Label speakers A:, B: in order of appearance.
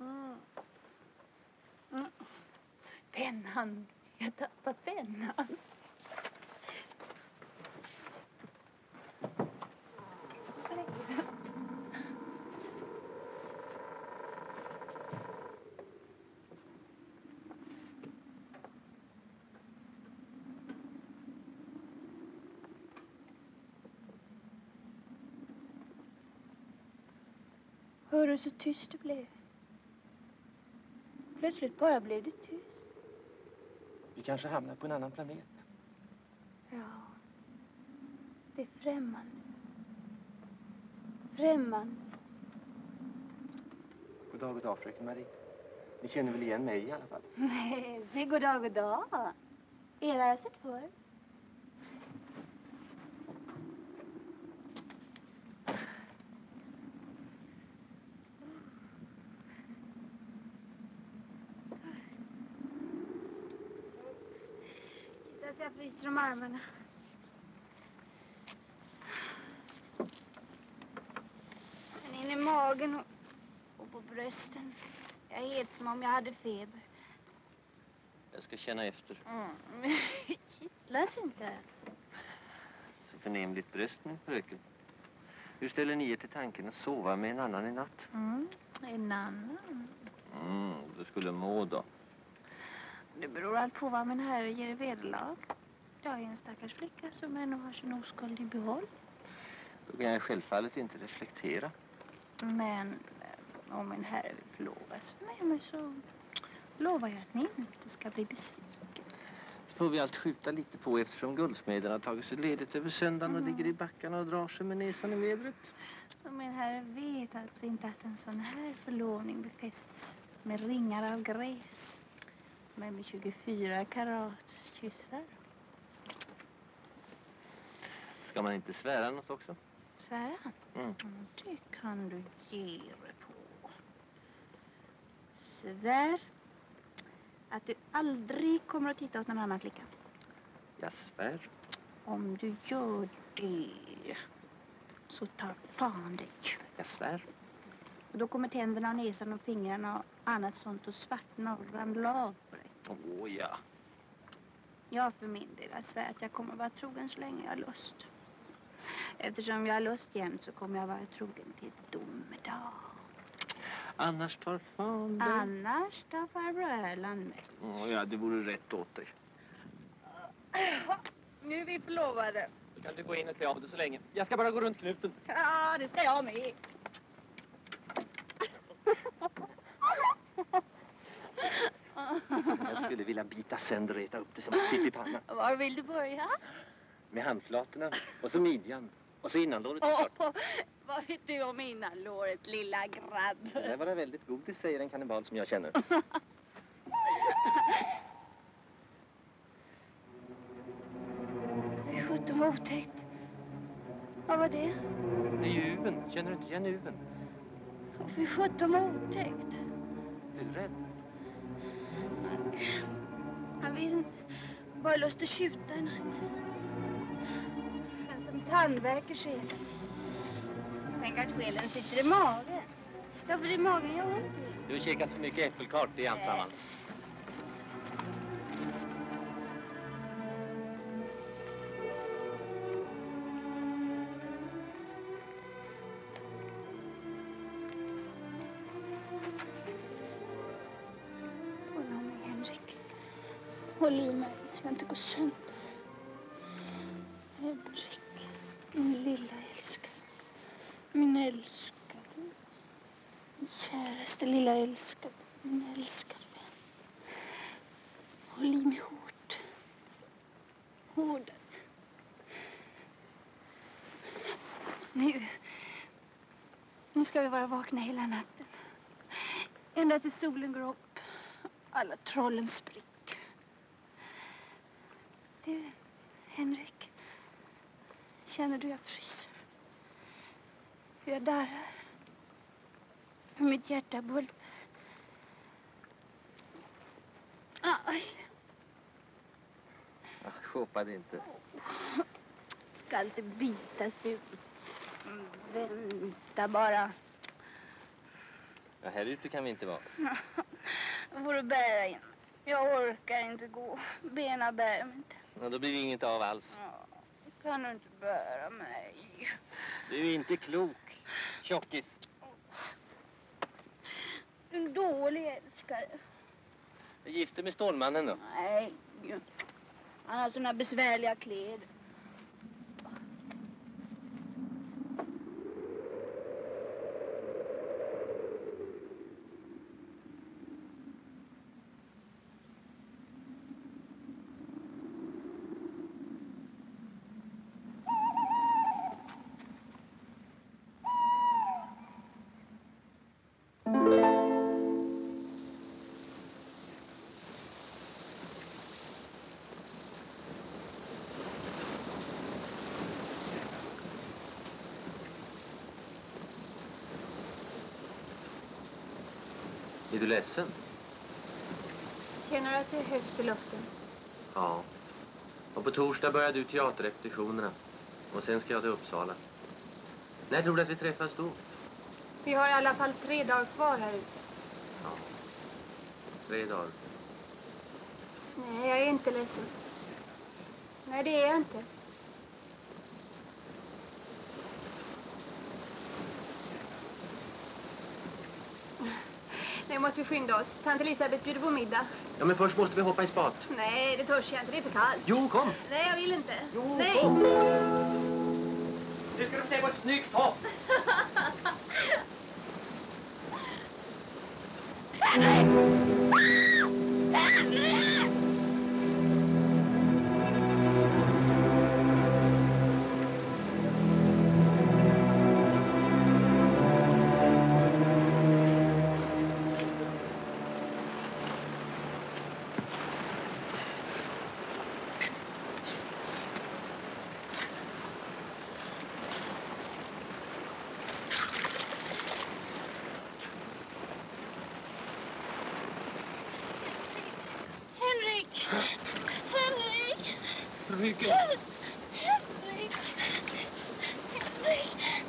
A: mm. Mm. Pennan. Jag tappade pennan. Hör du så tyst det blev? Plötsligt bara blev det tyst.
B: Vi kanske hamnar på en annan planet.
A: Ja. Det är främmande. Främmande.
B: God dag, god dag, fröken Marie. Ni känner väl igen mig i alla fall?
A: Nej, säg god dag, god dag. Er har jag sett förr. Så jag fryser om armarna. Men in i magen och, och på brösten. Jag är helt som om jag hade feber.
B: Jag ska känna efter.
A: Mm. Kittlas inte.
B: Så förnämligt bröst nu, fröken. Hur ställer ni er till tanken att sova med en annan i natt?
A: Mm. En annan.
B: Mm, du skulle må då.
A: Det beror allt på vad min herre ger i vederlag. Jag är en stackars flicka som ännu har sin oskuld i behåll.
B: Då kan jag självfallet inte reflektera.
A: Men eh, om min herre vill förlova sig med mig så lovar jag att ni inte ska bli besviken.
B: Så får vi allt skjuta lite på eftersom guldsmeden har tagit sig ledigt över söndagen och
A: Mm.
B: ligger i backarna och drar sig med näsan i vädret.
A: Så min herre vet alltså inte att en sån här förlovning befästs med ringar av gräs. Men med 24 karats kyssar.
B: Ska man inte svära något också?
A: Svära?
B: Mm,
A: Det kan du ge dig på. Svär att du aldrig kommer att titta åt någon annan flicka.
B: Jag svär.
A: Om du gör det så tar fan dig.
B: Jag svär.
A: Och då kommer tänderna och näsan och fingrarna och annat sånt att svartna och ramla av på dig.
B: Åh ja.
A: Jag för min del jag svär att jag kommer att vara trogen så länge jag har lust. Eftersom jag har lust jämt så kommer jag vara trogen till domedag.
B: Annars tar fan dig.
A: Annars tar farbror Erland mig.
B: Åh ja, det vore rätt åt dig.
A: Nu är vi förlovade.
B: Då kan du gå in och klä av dig så länge. Jag ska bara gå runt knuten.
A: Ja, det ska jag med.
B: Jag skulle vilja bita sönder och äta upp det som en pyttipanna.
A: Var vill du börja?
B: Med handflatorna och så midjan och så innanlåret såklart.
A: vad vet du om innanlåret, lilla grabb?
B: Det där var väldigt godis, säger en kannibal som jag känner.
A: Fy sjutton vad otäckt. Vad var det?
B: Det är ju uven. Känner du inte igen uven?
A: Fy sjutton vad otäckt.
B: Blir du rädd?
A: Jag vet inte. Bara lust att tjuta i natt. En som tandvärker själen. Tänk att själen sitter i magen. Ja, för i magen gör ont.
B: Du har käkat för mycket äppelkart i ansamman.
A: Håll Håll i mig så jag inte går sönder. Henrik, min lilla älskade. Min älskade. Min käraste lilla älskade. Min älskade vän. Håll i mig hårt. Hårdare. Nu. Nu ska vi vara vakna hela natten. Ända tills solen går upp. Alla trollen spricker. Du, Henrik. Känner du jag fryser? Hur jag darrar? Hur mitt hjärta bultar? Aj,
B: Ach, Shoppa det inte.
A: ska inte bitas du. Vänta bara.
B: Ja, här ute kan vi inte vara.
A: Då får du bära in. Jag orkar inte gå. Benen bär mig inte.
B: Ja, då blir det inget av alls.
A: Ja, kan du inte bära mig?
B: Du är inte klok, tjockis.
A: Du är en dålig älskare.
B: Jag gifte med Stålmannen då.
A: Nej, han har såna besvärliga kläder.
B: Är du ledsen?
A: Känner du att det är höst i luften?
B: Ja. Och på torsdag börjar du teaterrepetitionerna. Och sen ska jag till Uppsala. När tror du att vi träffas då?
A: Vi har i alla fall tre dagar kvar här ute.
B: Ja. Tre dagar.
A: Nej, jag är inte ledsen. Nej, det är jag inte. Nu måste vi skynda oss. Tant Elisabeth bjuder på middag.
B: Ja, men först måste vi hoppa i spat.
A: Nej, det törs jag inte. Det är för kallt.
B: Jo, kom!
A: Nej, jag vill inte.
B: Jo,
A: Nej.
B: kom! Nu ska du se på ett snyggt hopp!
A: Henrik! Henrik!
B: Ryggen!
A: Henrik! Henrik!